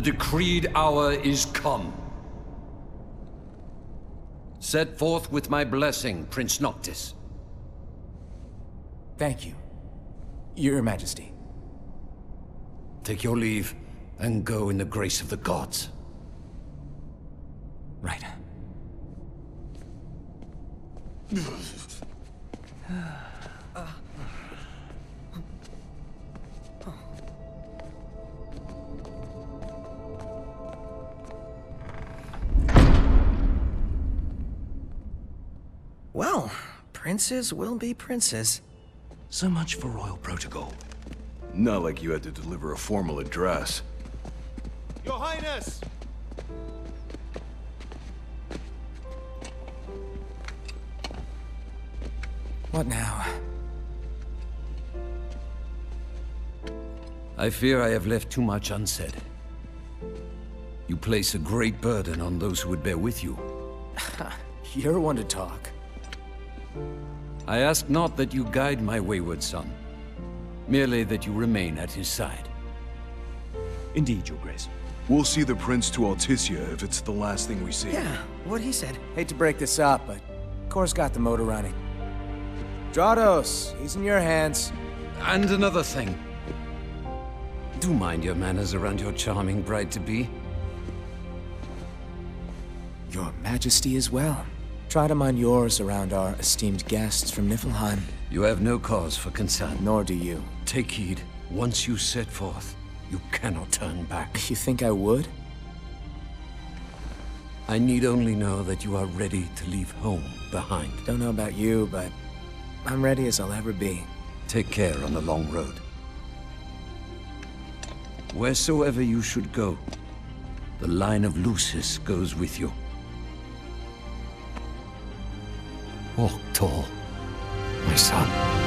The decreed hour is come. Set forth with my blessing, Prince Noctis. Thank you, Your Majesty. Take your leave, and go in the grace of the gods. Right. Princes will be princes. So much for royal protocol. Not like you had to deliver a formal address. Your Highness! What now? I fear I have left too much unsaid. You place a great burden on those who would bear with you. You're one to talk. I ask not that you guide my wayward son, merely that you remain at his side. Indeed, Your Grace. We'll see the prince to Altissia if it's the last thing we see. Yeah, what he said. Hate to break this up, but Cor's got the motor running. Drados, he's in your hands. And another thing. Do mind your manners around your charming bride-to-be. Your Majesty as well. Try to mind yours around our esteemed guests from Niflheim. You have no cause for concern. Nor do you. Take heed. Once you set forth, you cannot turn back. You think I would? I need only know that you are ready to leave home behind. Don't know about you, but I'm ready as I'll ever be. Take care on the long road. Wheresoever you should go, the line of Lucis goes with you. Walk tall, my son.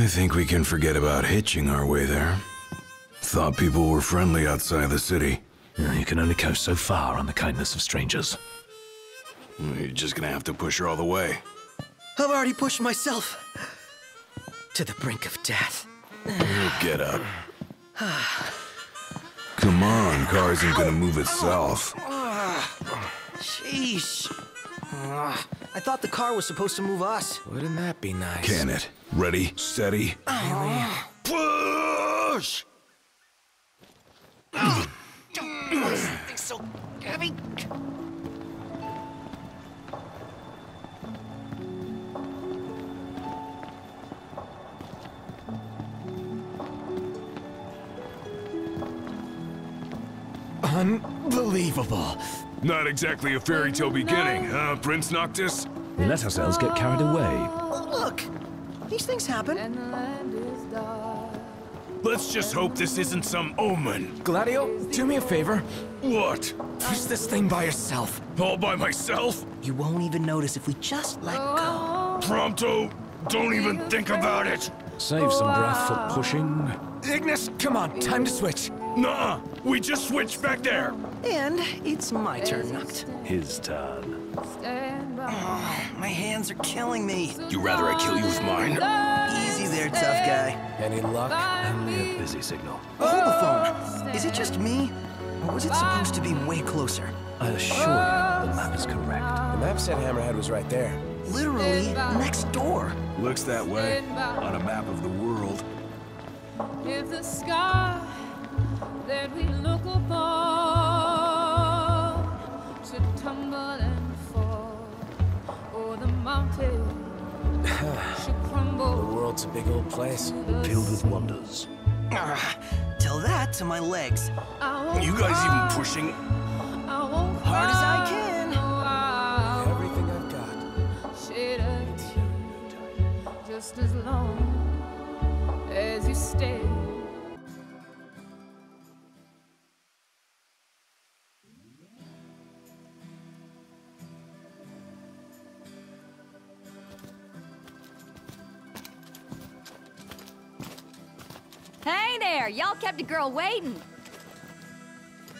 I think we can forget about hitching our way there. Thought people were friendly outside the city. You can only go so far on the kindness of strangers. You're just gonna have to push her all the way. I've already pushed myself to the brink of death. Get up. Come on, car isn't gonna move itself. Sheesh. I thought the car was supposed to move us. Wouldn't that be nice? Can it? Ready, steady. Push! It's so heavy. Unbelievable. Not exactly a fairy tale beginning, huh, Prince Noctis? We let ourselves get carried away. Oh, look. These things happen. Let's just hope this isn't some omen. Gladio, do me a favor. What? Push this thing by yourself. All by myself? You won't even notice if we just let go. Prompto, don't even think about it. Save some breath for pushing. Ignis, come on, time to switch. Nuh-uh. We just switched back there. And it's my turn, Noct. His turn. Oh, my hands are killing me. You rather I kill you with mine? Easy there, tough guy. Any luck? Only a busy signal. Oh, Holophone. Is it just me? Or was it supposed to be way closer? I assure you, the map is correct. The map said Hammerhead was right there. Literally next door. Looks that way on a map of the world. If the sky that we look upon should tumble and fall, or the mountain should The world's a big old place. Filled with wonders. Ah, tell that to my legs. I You guys cry, even pushing? I won't Hard as I can. I'll I've got. shed a just as long as you stay. Y'all kept a girl waiting.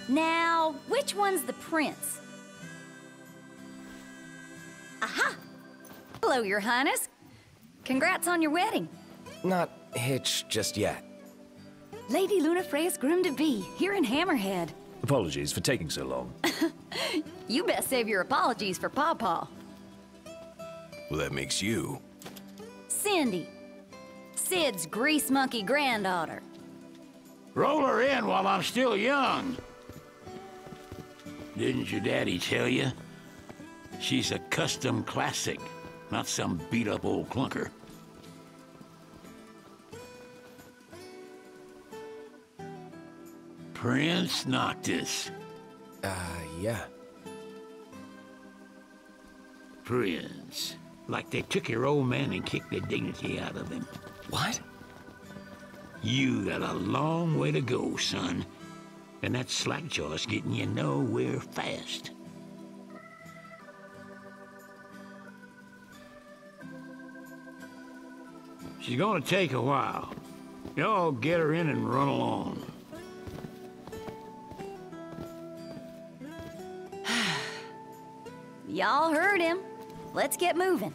Now, which one's the prince? Aha! Hello, your highness. Congrats on your wedding. Not hitched just yet. Lady Lunafreya's groom-to-be, here in Hammerhead. Apologies for taking so long. You best save your apologies for Pawpaw. Well, that makes you. Cindy. Cid's grease monkey granddaughter. Roll her in while I'm still young. Didn't your daddy tell you? She's a custom classic, not some beat up old clunker. Prince Noctis. Uh, yeah. Prince. Like they took your old man and kicked the dignity out of him. What? You got a long way to go, son. And that slackjaw's getting you nowhere fast. She's gonna take a while. Y'all get her in and run along. Y'all heard him. Let's get moving.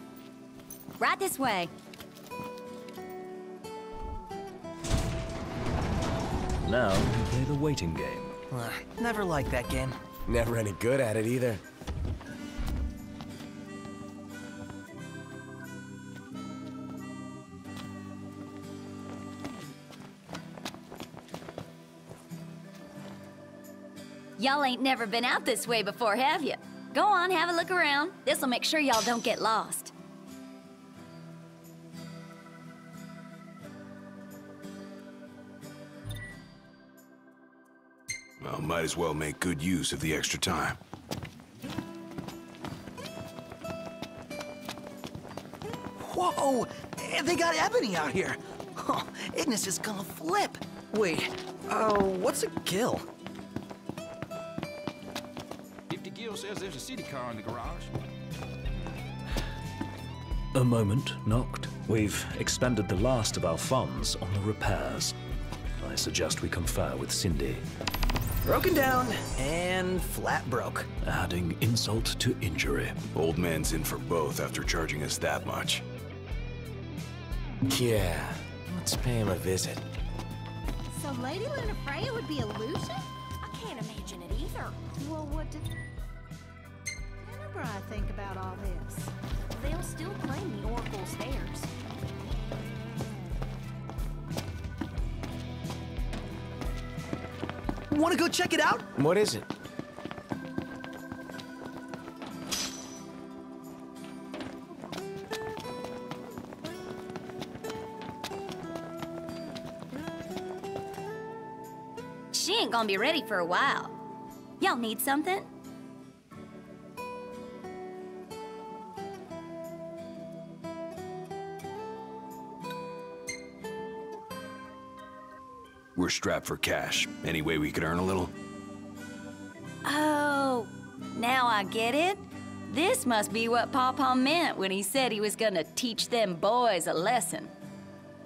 Right this way. Now, we play the waiting game. Uh, never liked that game. Never any good at it either. Y'all ain't never been out this way before, have you? Go on, have a look around. This'll make sure y'all don't get lost. Might as well make good use of the extra time. Whoa! eh, They got Ebony out here. Oh, Ignis is gonna flip. Wait, uh, what's a gil? 50 gil says there's a city car in the garage. A moment, Noct. We've expended the last of our funds on the repairs. I suggest we confer with Cindy, Broken down and flat broke. adding insult to injury. Old man's in for both after charging us that much. Yeah. Let's pay him a visit. So Lady Lunafreya would be a Lucian? I can't imagine it either. Well, what did Tenebrae think about all this? They'll still claim the Oracle's theirs. Wanna go check it out? What is it? She ain't gonna be ready for a while. Y'all need something? We're strapped for cash. Any way we could earn a little? Oh, now I get it. This must be what Pawpaw meant when he said he was gonna teach them boys a lesson.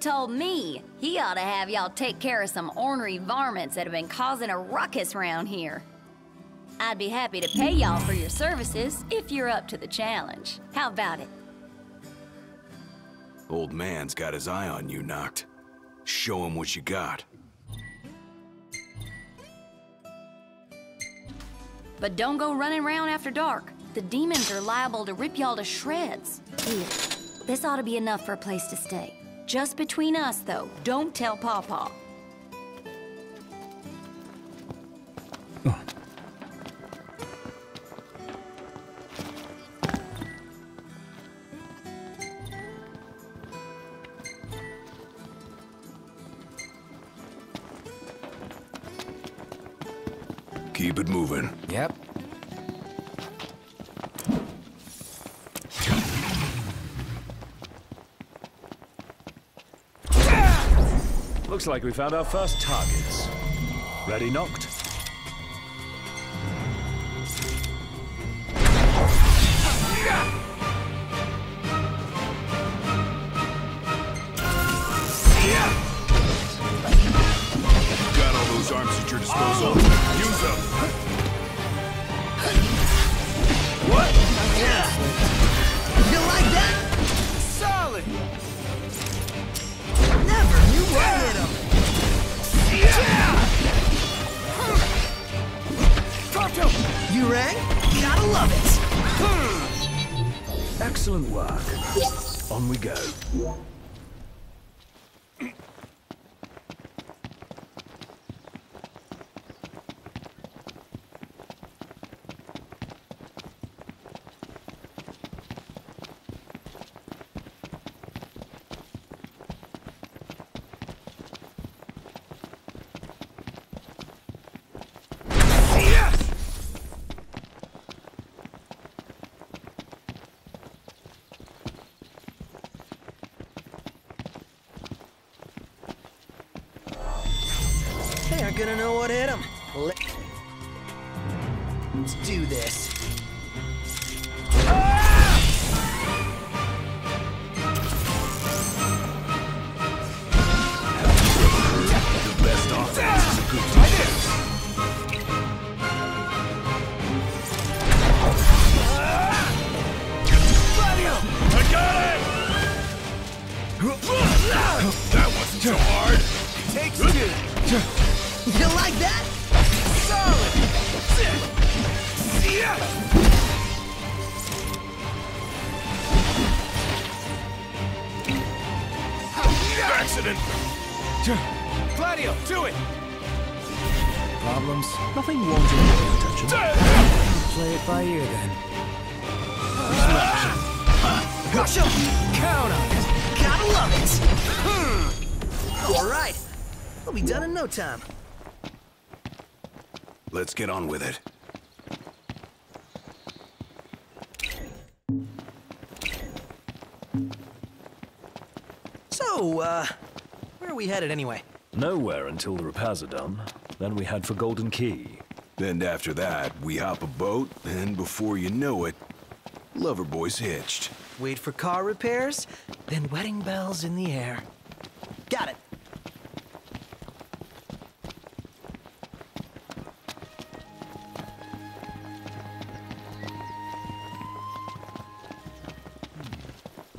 told me he ought to have y'all take care of some ornery varmints that have been causing a ruckus round here. I'd be happy to pay y'all for your services if you're up to the challenge. How about it? Old man's got his eye on you, Noct. Show him what you got. But don't go running around after dark. The demons are liable to rip y'all to shreds. Here, this ought to be enough for a place to stay. Just between us, though. Don't tell Pawpaw. Oh. Keep it moving. Yep. Looks like we found our first targets. Ready, Noct? Push him. Count on it. Gotta love it. Hmm. All right. We'll be done in no time. Let's get on with it. So, uh, where are we headed anyway? Nowhere until the repairs are done. Then we head for Galdin Quay. And after that, we hop a boat, and before you know it, Loverboy's hitched. Wait for car repairs, then wedding bells in the air. Got it.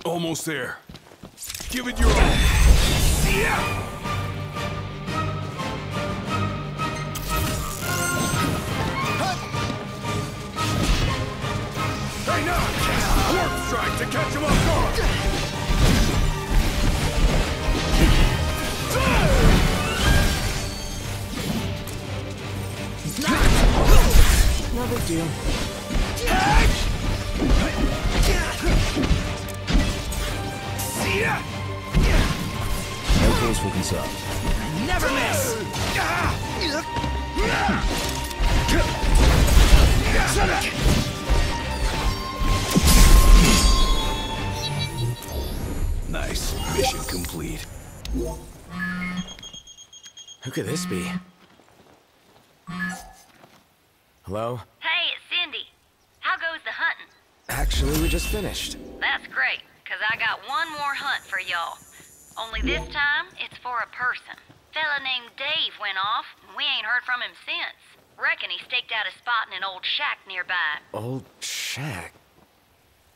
Almost there. Give it your all. Hey, strike to catch him off guard! No big deal. No cause for concern. Never miss. Nice. Mission complete. Who could this be? Hello? Hey, it's Cindy. How goes the hunting? Actually, we just finished. That's great, because I got one more hunt for y'all. Only this time, it's for a person. Fella named Dave went off, and we ain't heard from him since. Reckon he staked out a spot in an old shack nearby. Old shack.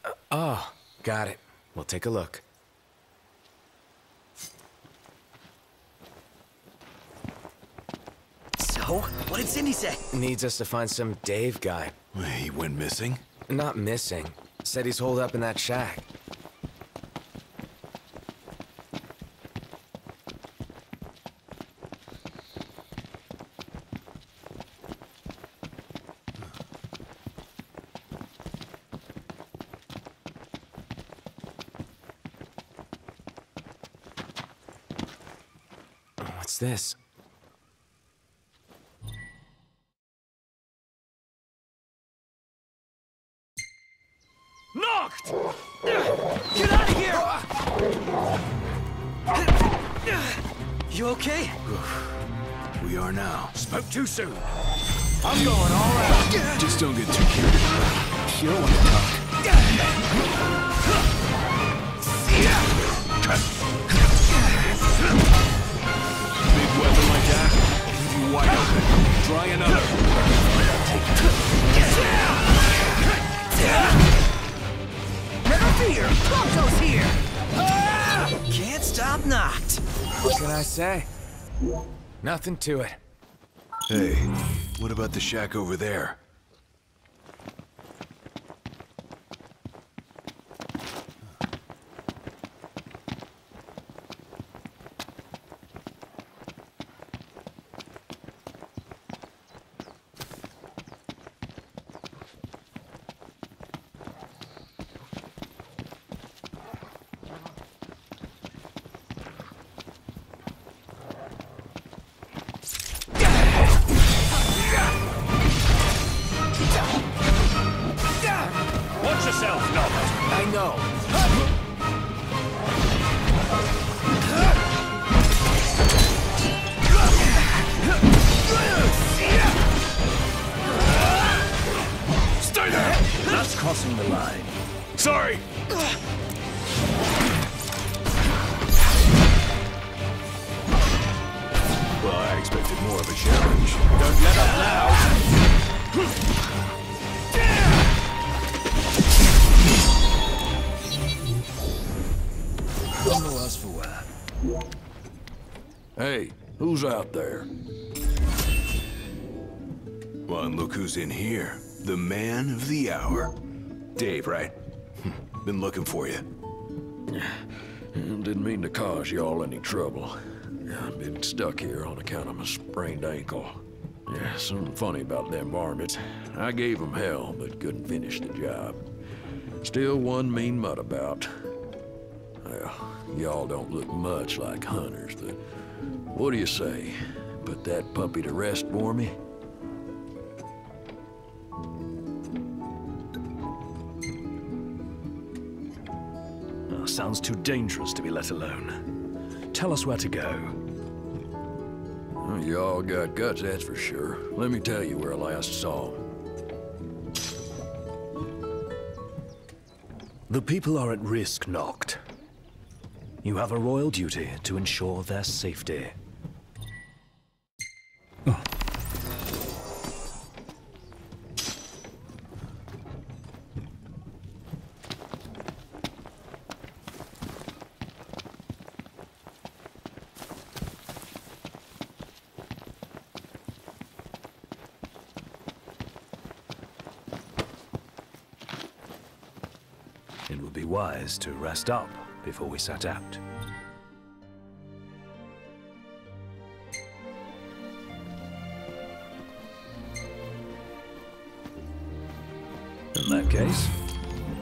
Uh, oh, got it. We'll take a look. So, what did Cindy say? Needs us to find some Dave guy. He went missing? Not missing. Said he's holed up in that shack. What's this? Get out of here! You okay? We are now. Spoke too soon. I'm going all out. Just don't get too carried You don't want to talk. Big weapon like that, leave you wide open. Try another. Can't Noct. What can I say? Nothing to it. Hey, what about the shack over there? Cause y'all any trouble. Yeah, I've been stuck here on account of my sprained ankle. Yeah, something funny about them varmints. I gave 'em hell, but couldn't finish the job. Still one mean mutt about. Well, y'all don't look much like hunters, but what do you say? Put that puppy to rest for me? Sounds too dangerous to be let alone. Tell us where to go. Well, you all got guts, that's for sure. Let me tell you where I last saw. The people are at risk, Noct. You have a royal duty to ensure their safety. It would wise to rest up before we set out. In that case,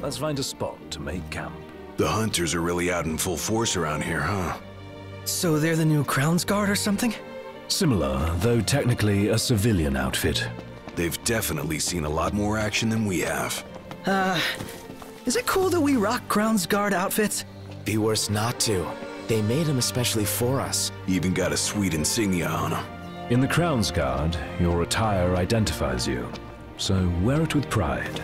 let's find a spot to make camp. The hunters are really out in full force around here, huh? So they're the new Crownsguard or something? Similar, though technically a civilian outfit. They've definitely seen a lot more action than we have. Uh, is it cool that we rock Crownsguard outfits? Be worse not to. They made them especially for us. Even got a sweet insignia on them. In the Crownsguard, your attire identifies you, so wear it with pride.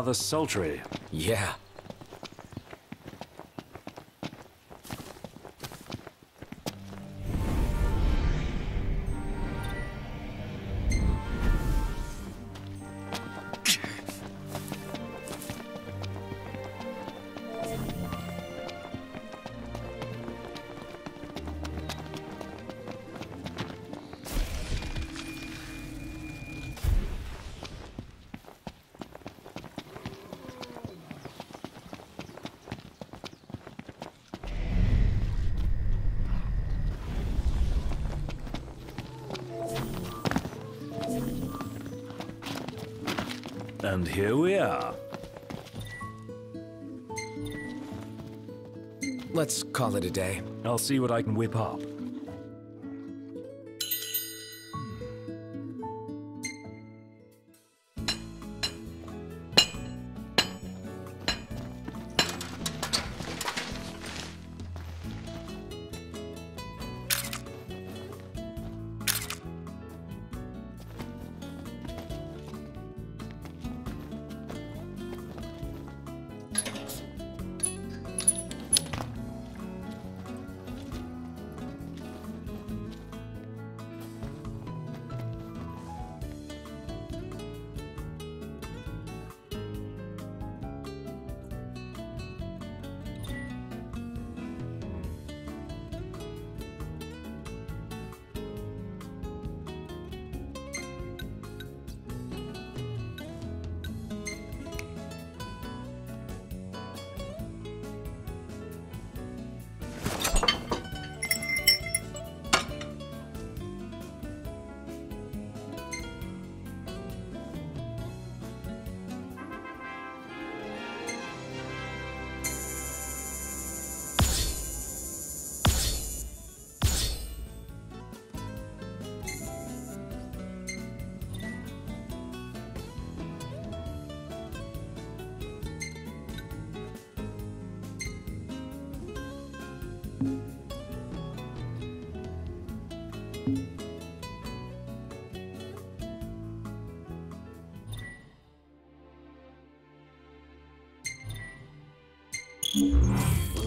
Rather sultry. Yeah. And here we are. Let's call it a day. I'll see what I can whip up.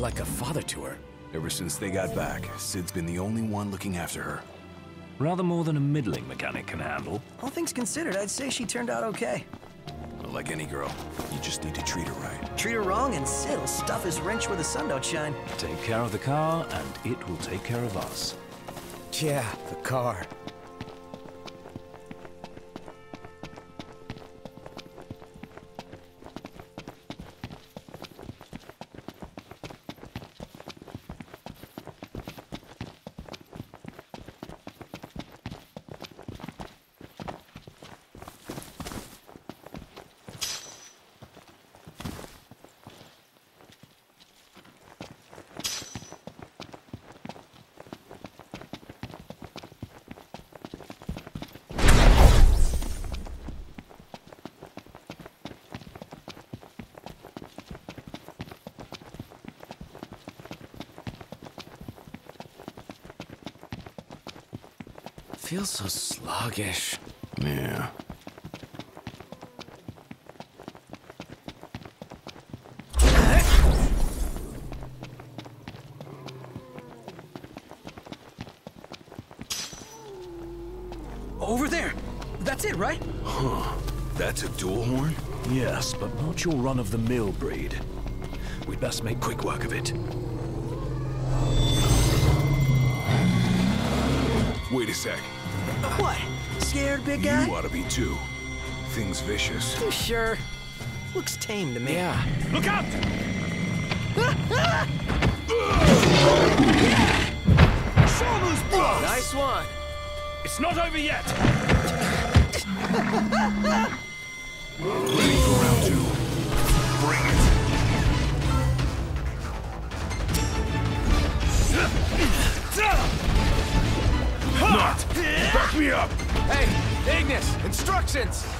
Like a father to her. Ever since they got back, Cid's been the only one looking after her. Rather more than a middling mechanic can handle. All things considered, I'd say she turned out okay. Like any girl, you just need to treat her right. Treat her wrong and Cid'll stuff his wrench where the sun don't shine. Take care of the car, and it will take care of us. Yeah, the car. Feels so sluggish. Yeah. Over there! That's it, right? Huh. That's a Dualhorn? Yes, but not your run-of-the-mill breed. We'd best make quick work of it. Wait a sec. What? Scared, big guy? You ought to be too. Thing's vicious. You sure? Looks tame to me. Yeah. Look out! Shamu's blood! Nice one. It's not over yet! instructions!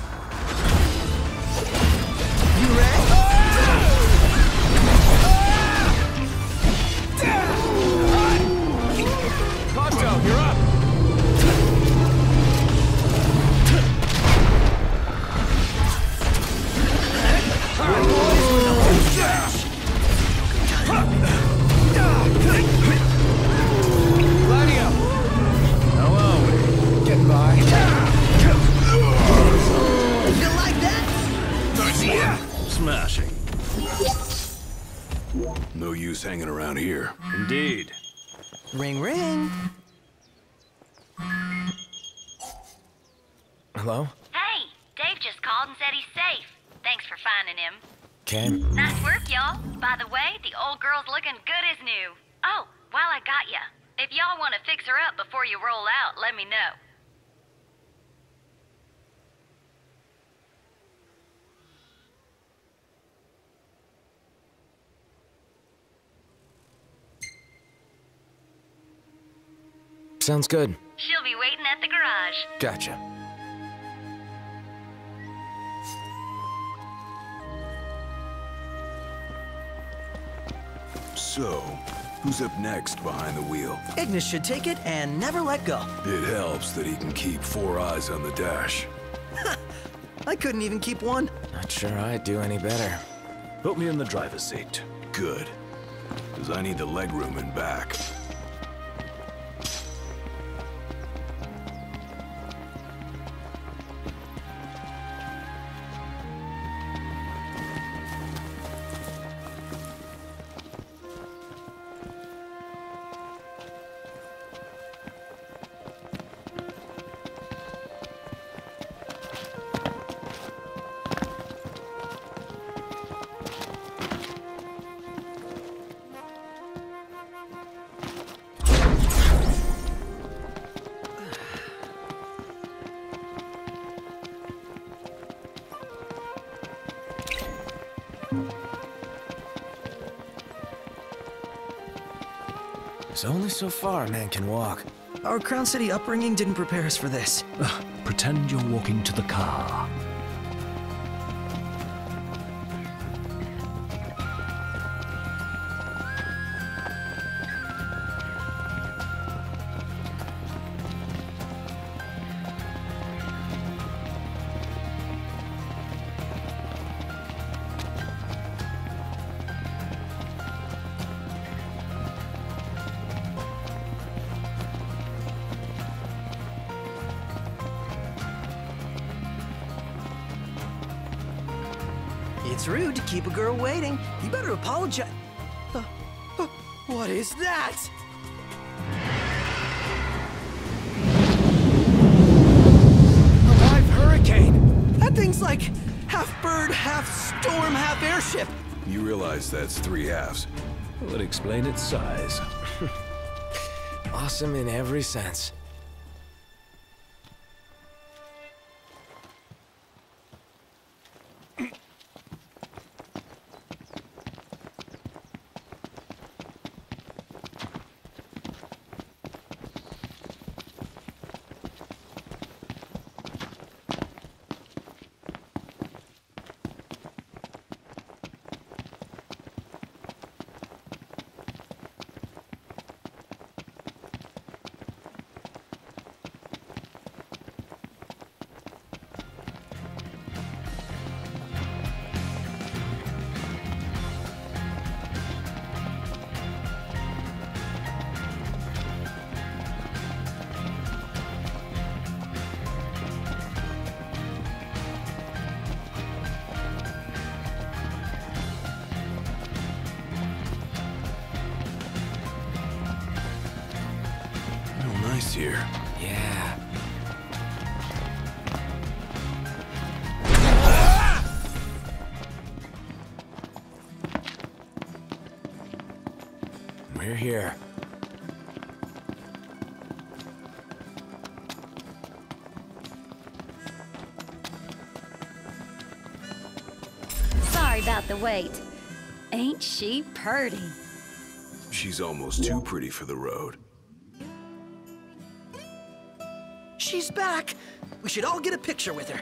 Smashing. No use hanging around here. Indeed. Ring, ring. Hello? Hey, Dave just called and said he's safe. Thanks for finding him. Okay. Nice work, y'all. By the way, the old girl's looking good as new. Oh, while I got ya, if y'all want to fix her up before you roll out, let me know. Sounds good. She'll be waiting at the garage. Gotcha. So, who's up next behind the wheel? Ignis should take it and never let go. It helps that he can keep four eyes on the dash. I couldn't even keep one. Not sure I'd do any better. Put me in the driver's seat. Good. Because I need the legroom in back. So far a man can walk. Our Crown City upbringing didn't prepare us for this. Pretend you're walking to the car. Is that? A live hurricane. That thing's like half bird, half storm, half airship. You realize that's three halves. Would explain its size. Awesome in every sense. Here. Yeah. We're here. Sorry about the wait. Ain't she purty? She's almost too pretty for the road. She's back. We should all get a picture with her.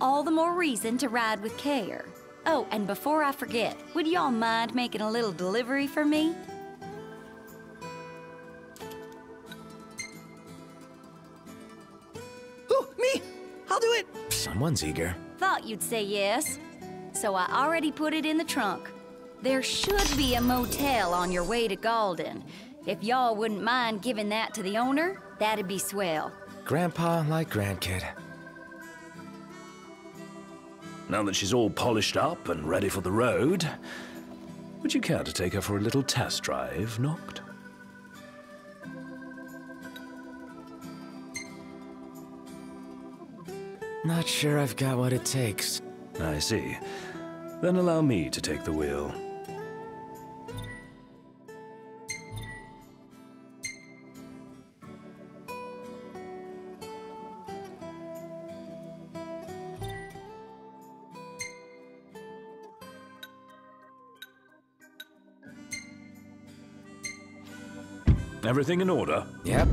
All the more reason to ride with care. Oh, and before I forget, would y'all mind making a little delivery for me? Someone's eager. Thought you'd say yes. So I already put it in the trunk. There should be a motel on your way to Galdin. If y'all wouldn't mind giving that to the owner, that'd be swell. Grandpa like grandkid. Now that she's all polished up and ready for the road, would you care to take her for a little test drive, Noct? Not sure I've got what it takes. I see. Then allow me to take the wheel. Everything in order? Yep.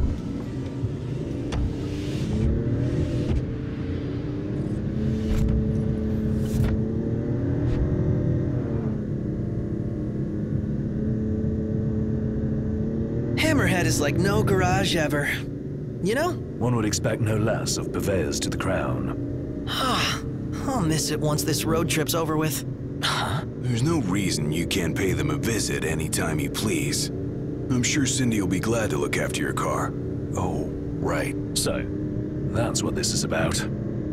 Hammerhead is like no garage ever. You know? One would expect no less of purveyors to the crown. I'll miss it once this road trip's over with. There's no reason you can't pay them a visit anytime you please. I'm sure Cindy will be glad to look after your car. Oh, right. So, that's what this is about.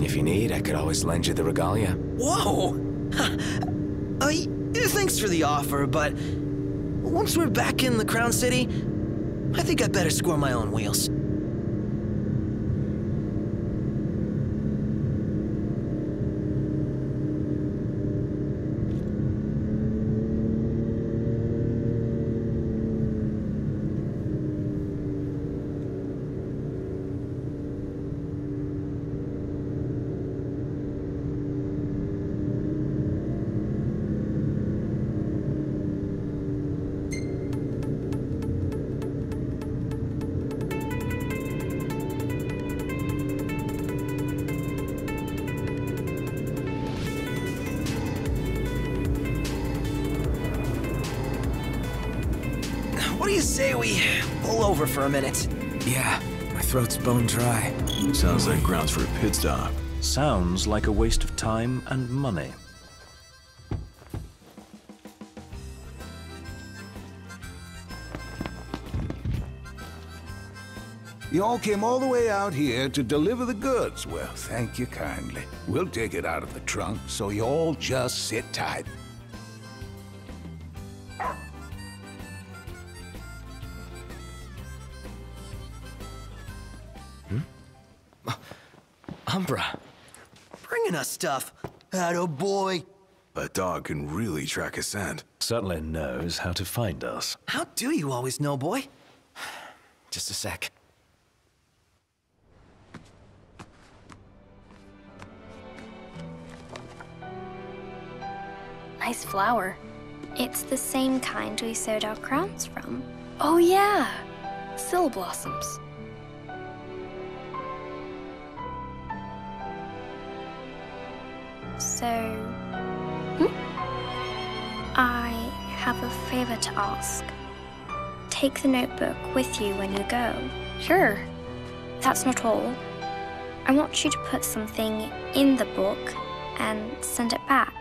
If you need, I could always lend you the regalia. Whoa! uh, thanks for the offer, but once we're back in the Crown City, I think I better score my own wheels. Bone dry. Sounds like grounds for a pit stop. Sounds like a waste of time and money. You all came all the way out here to deliver the goods. Well, thank you kindly. We'll take it out of the trunk, so you all just sit tight. Umbra. Bringing us stuff. Atta boy. A dog can really track a scent. Certainly knows how to find us. How do you always know, boy? Just a sec. Nice flower. It's the same kind we sewed our crowns from. Oh, yeah. Still blossoms. So. Hmm? I have a favor to ask. Take the notebook with you when you go. Sure. That's not all. I want you to put something in the book and send it back.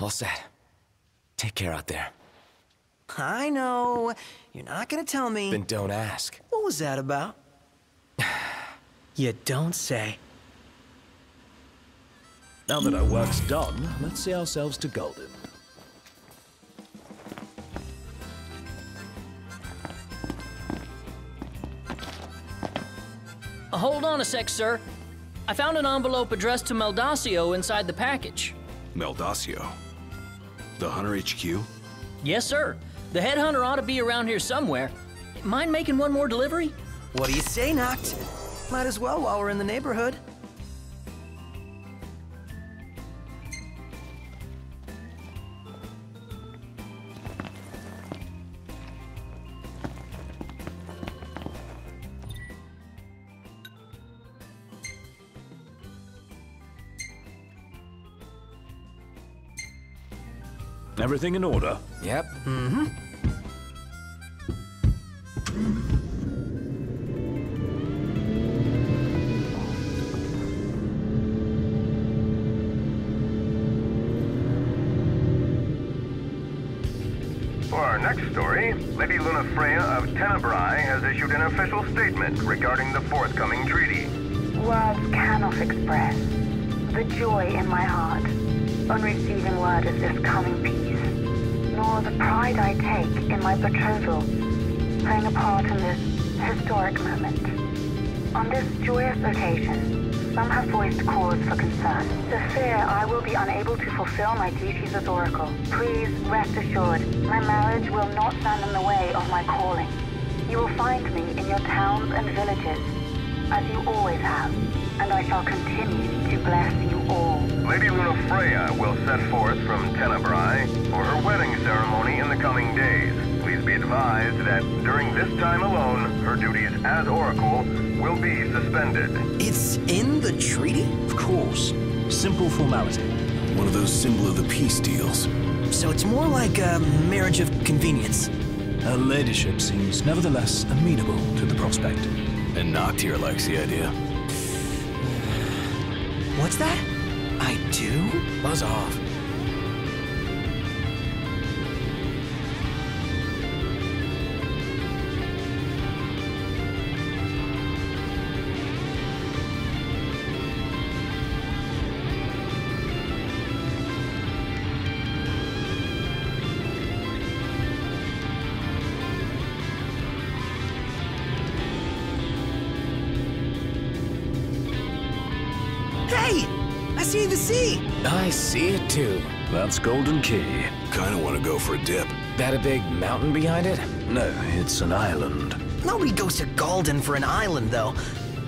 All set. Take care out there. I know. You're not gonna tell me. Then don't ask. What was that about? you don't say. Now that our work's done, let's see ourselves to Galdin. Uh, hold on a sec, sir. I found an envelope addressed to Meldacio inside the package. Meldacio. The Hunter HQ? Yes, sir. The headhunter ought to be around here somewhere. mind making one more delivery? What do you say, Noct? Might as well while we're in the neighborhood. Everything in order? Yep. Mm-hmm. For our next story, Lady Lunafreya of Tenebrae has issued an official statement regarding the forthcoming treaty. Words cannot express the joy in my heart on receiving word of this coming peace, nor the pride I take in my betrothal playing a part in this historic moment. On this joyous occasion, some have voiced cause for concern. The fear I will be unable to fulfill my duties as Oracle. Please rest assured, my marriage will not stand in the way of my calling. You will find me in your towns and villages, as you always have, and I shall continue to bless you all. Lady Lunafreya will set forth from Tenebrae for her wedding ceremony in the coming days. Please be advised that during this time alone, her duties as Oracle will be suspended. It's in the treaty? Of course. Simple formality. One of those symbol of the peace deals. So it's more like a marriage of convenience. Her ladyship seems nevertheless amenable to the prospect. And Noct likes the idea. What's that? I do? Buzz off. See it too. That's Galdin Quay. Kinda wanna go for a dip. That a big mountain behind it? No, it's an island. Nobody goes to Golden for an island, though.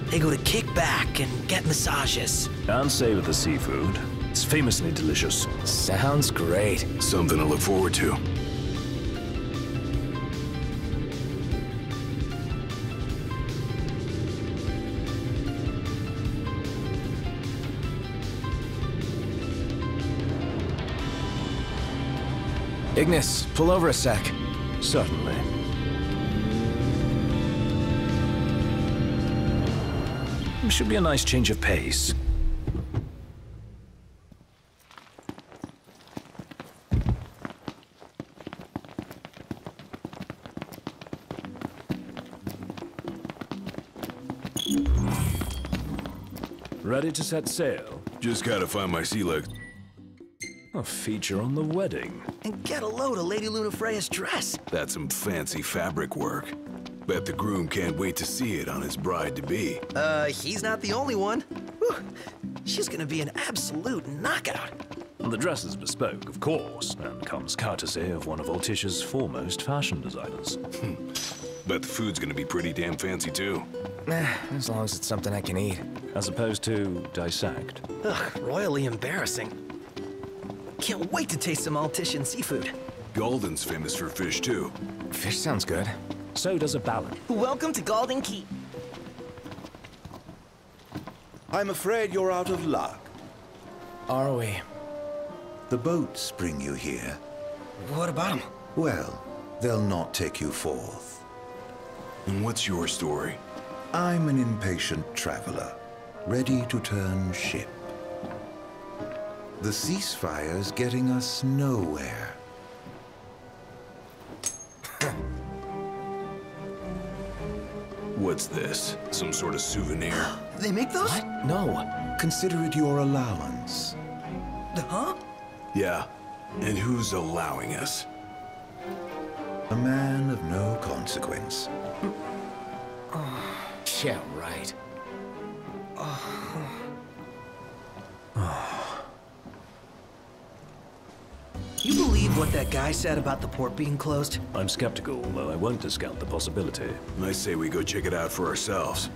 They go to kick back and get massages. And savor the seafood. It's famously delicious. Sounds great. Something to look forward to. Ignis, pull over a sec. Certainly. Should be a nice change of pace. Ready to set sail? Just gotta find my sea legs. A feature on the wedding. And get a load of Lady Lunafreya's dress. That's some fancy fabric work. Bet the groom can't wait to see it on his bride-to-be. Uh, he's not the only one. Whew. She's gonna be an absolute knockout. The dress is bespoke, of course, and comes courtesy of one of Altissia's foremost fashion designers. Bet the food's gonna be pretty damn fancy too. Eh, as long as it's something I can eat. As opposed to dissect. Ugh, royally embarrassing. Can't wait to taste some Altissian seafood. Galdin's famous for fish too. Fish sounds good. So does a ballad. Welcome to Galdin Quay. I'm afraid you're out of luck. Are we? The boats bring you here. What about them? Well, they'll not take you forth. And what's your story? I'm an impatient traveler, ready to turn ship. The ceasefire's getting us nowhere. What's this? Some sort of souvenir? They make those? What? No. Consider it your allowance. Huh? Yeah. And who's allowing us? A man of no consequence. Yeah, right. You believe believe what that guy said about the port being closed? I'm skeptical, though I won't discount the possibility. I say we go check it out for ourselves.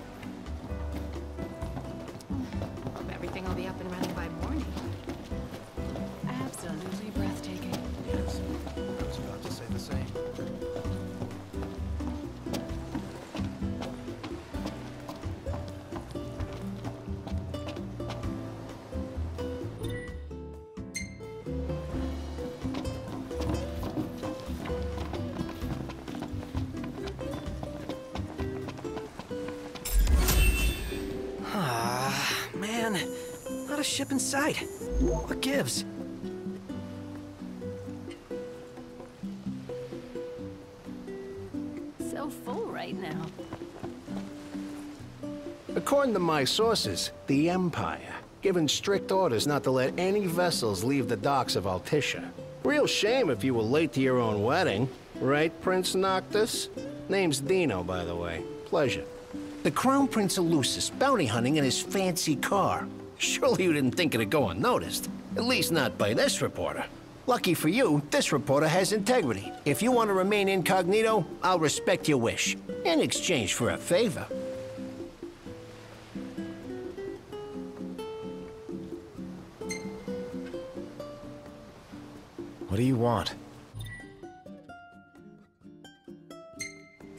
To my sources, the Empire, given strict orders not to let any vessels leave the docks of Altissia. Real shame if you were late to your own wedding. Right, Prince Noctis? Name's Dino, by the way. Pleasure. The Crown Prince Lucis bounty hunting in his fancy car. Surely you didn't think it'd go unnoticed. At least not by this reporter. Lucky for you, this reporter has integrity. If you want to remain incognito, I'll respect your wish. In exchange for a favor. Want?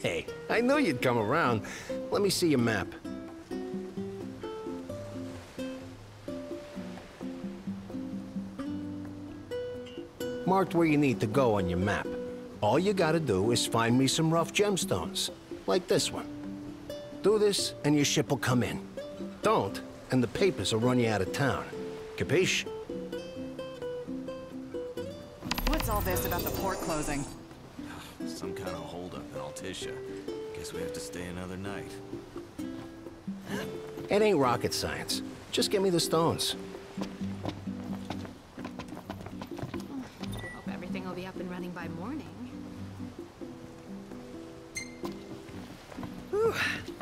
Hey, I knew you'd come around. Let me see your map. Marked where you need to go on your map. All you gotta do is find me some rough gemstones, like this one. Do this, and your ship will come in. Don't, and the papers will run you out of town. Capiche? What's all this about the port closing? Some kind of holdup in Altissia. Guess we have to stay another night. It ain't rocket science. Just give me the stones. Hope everything will be up and running by morning. Whew.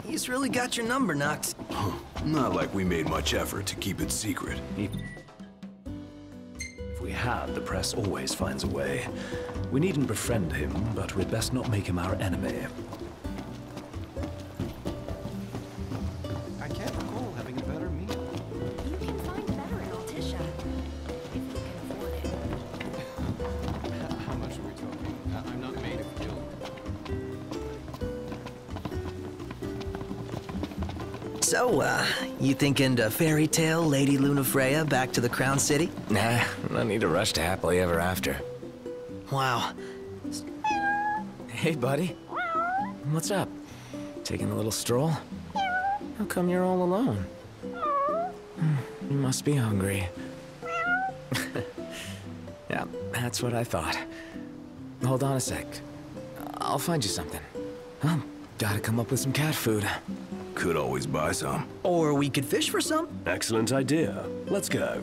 He's really got your number, Noct. Not like we made much effort to keep it secret. If we had, the press always finds a way. We needn't befriend him, but we'd best not make him our enemy. I can't recall having a better meal. You can find better in Altissia. If you can afford it. How much are we talking? I- I'm not made of gil. So, uh, you thinking to fairy tale Lady Lunafreya back to the Crown City? Nah, no need to rush to happily ever after. Wow. Hey, buddy. What's up? Taking a little stroll? How come you're all alone? Hmm, You must be hungry. yeah, that's what I thought. Hold on a sec. I'll find you something. Huh? Gotta come up with some cat food. Could always buy some. Or we could fish for some. Excellent idea. Let's go.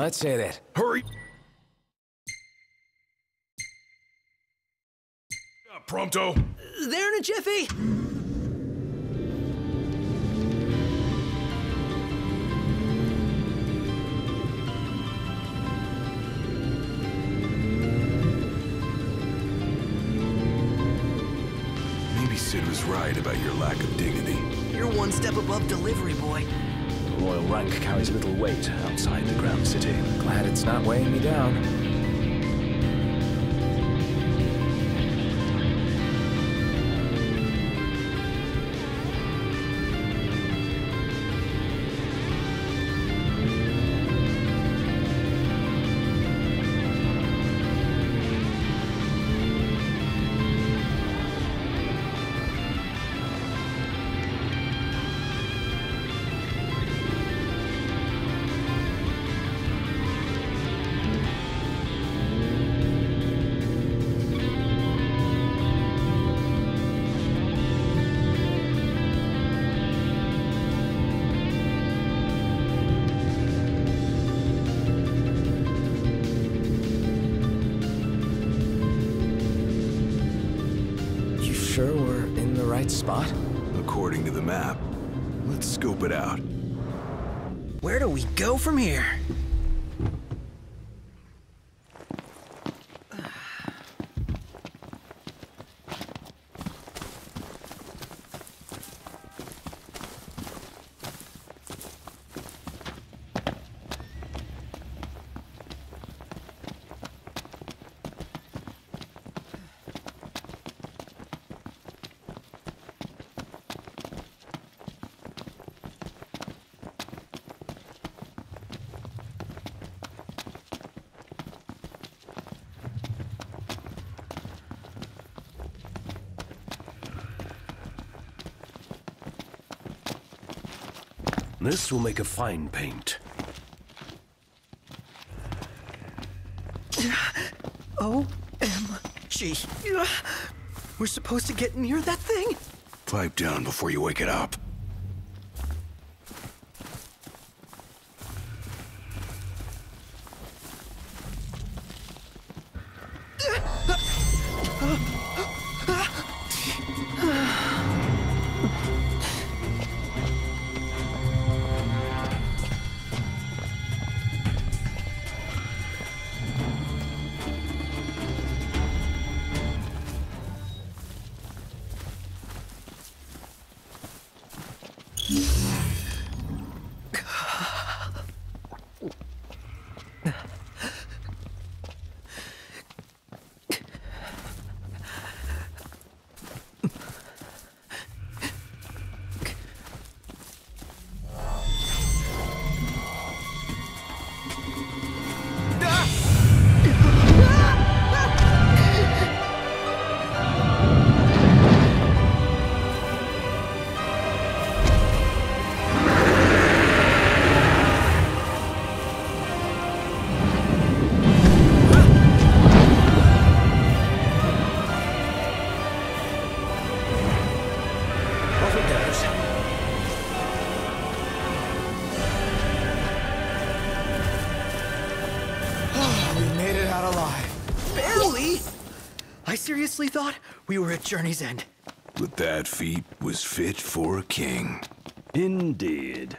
Let's hit it. Hurry! Prompto! There in a jiffy! Maybe Cid was right about your lack of dignity. You're one step above delivery boy. Royal rank carries little weight outside the Crown City. Glad it's not weighing me down. sure we're in the right spot? According to the map. Let's scope it out. Where do we go from here? This will make a fine paint. Oh, OMG. We're supposed to get near that thing? Pipe down before you wake it up. We were at Journey's End. But that feat was fit for a king. Indeed.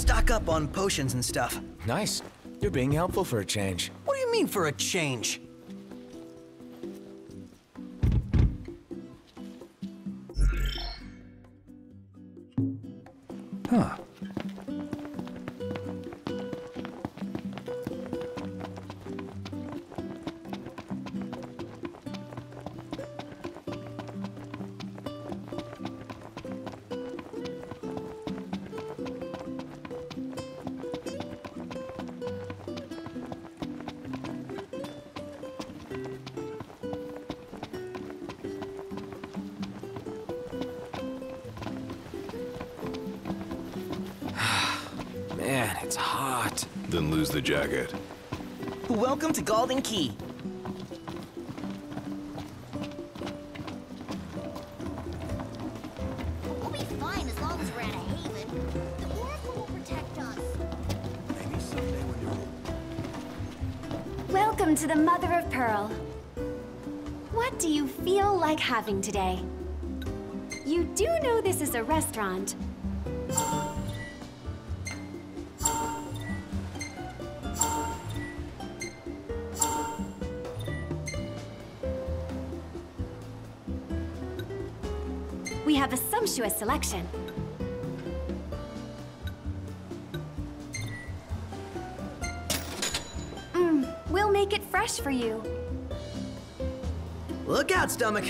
Stock up on potions and stuff. Nice. You're being helpful for a change. What do you mean for a change? Then lose the jacket. Welcome to Galdin Quay. We'll be fine as long as we're at a haven. The Oracle will protect us. Maybe someday when you're Welcome to the Mother of Pearl. What do you feel like having today? You do know this is a restaurant. Sumptuous selection. Mm, we'll make it fresh for you. Look out, stomach.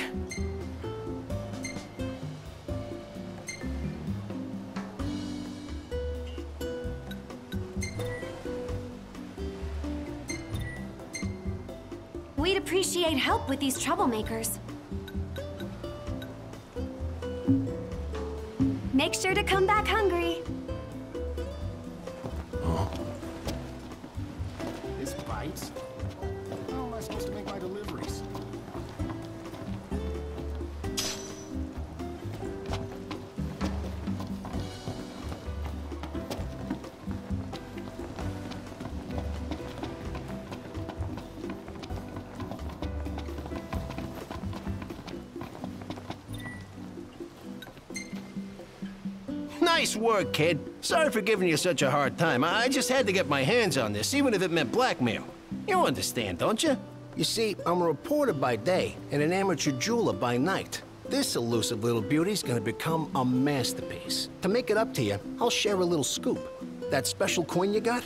We'd appreciate help with these troublemakers. Make sure to come back hungry. Work, kid. Sorry for giving you such a hard time. I just had to get my hands on this, even if it meant blackmail. You understand, don't you? You see, I'm a reporter by day and an amateur jeweler by night. This elusive little beauty's gonna become a masterpiece. To make it up to you, I'll share a little scoop. That special coin you got?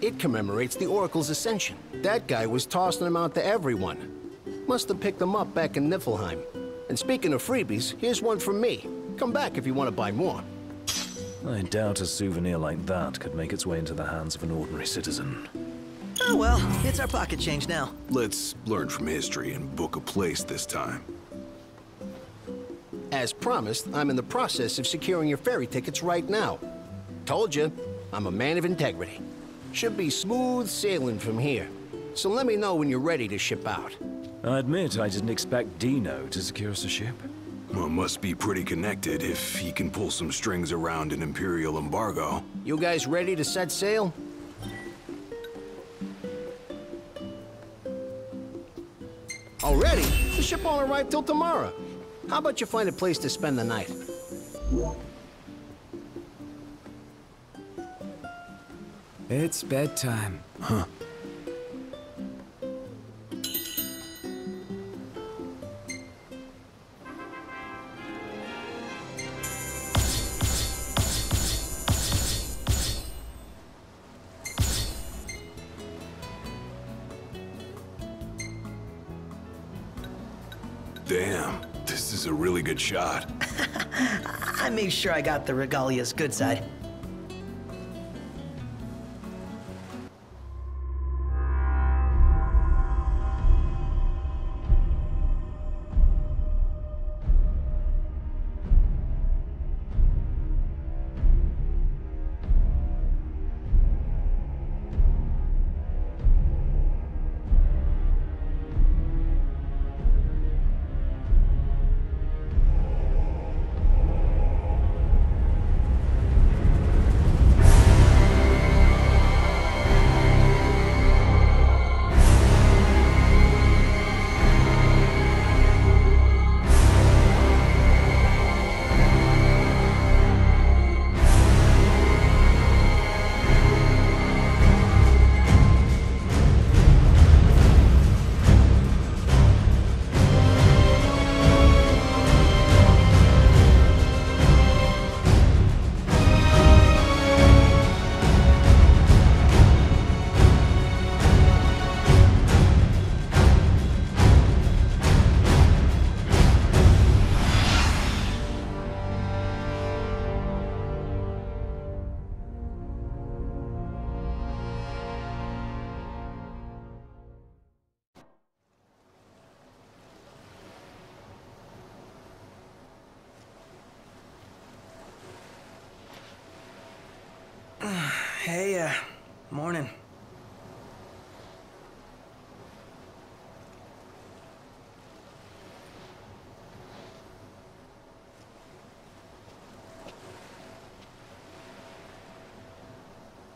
It commemorates the Oracle's ascension. That guy was tossing them out to everyone. Must have picked them up back in Niflheim. And speaking of freebies, here's one from me. Come back if you want to buy more. I doubt a souvenir like that could make its way into the hands of an ordinary citizen. Oh well, it's our pocket change now. Let's learn from history and book a place this time. As promised, I'm in the process of securing your ferry tickets right now. Told you, I'm a man of integrity. Should be smooth sailing from here. So let me know when you're ready to ship out. I admit I didn't expect Dino to secure us a ship. Well, must be pretty connected if he can pull some strings around an Imperial embargo. You guys ready to set sail? Already? The ship won't arrive till tomorrow. How about you find a place to spend the night? It's bedtime. Huh. Good shot. I made sure I got the regalia's good side. Hey, uh, Morning.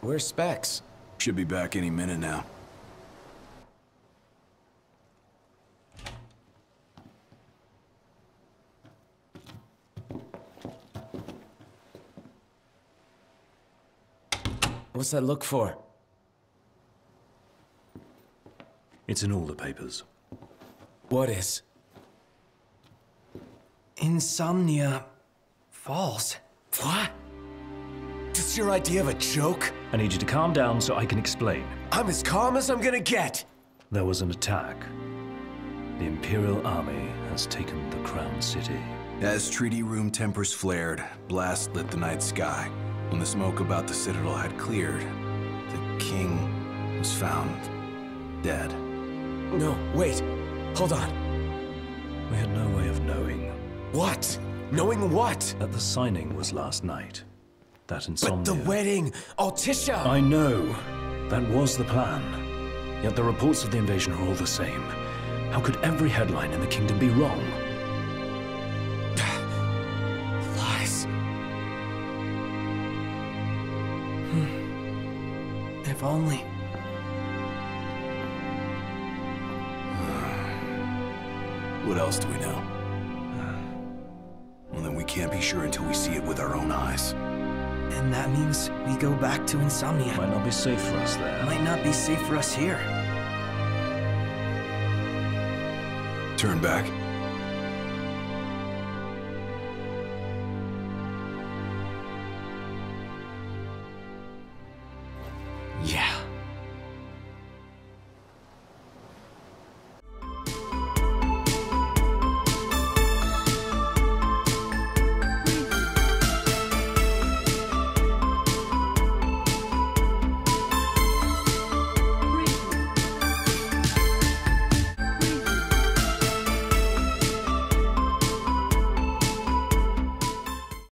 Where's Specs? Should be back any minute now. What's that look for? It's in all the papers. What is? Insomnia Falls. What? This your idea of a joke? I need you to calm down so I can explain. I'm as calm as I'm gonna get. There was an attack. The Imperial Army has taken the Crown City. As treaty room tempers flared, blast lit the night sky. When the smoke about the Citadel had cleared, the king was found dead. No, wait. Hold on. We had no way of knowing. What? Knowing what? That the signing was last night. That insomnia. But the wedding! Altissia! I know. That was the plan. Yet the reports of the invasion are all the same. How could every headline in the kingdom be wrong? Only. What else do we know? Well, then we can't be sure until we see it with our own eyes. And that means we go back to Insomnia. Might not be safe for us there. Might not be safe for us here. Turn back.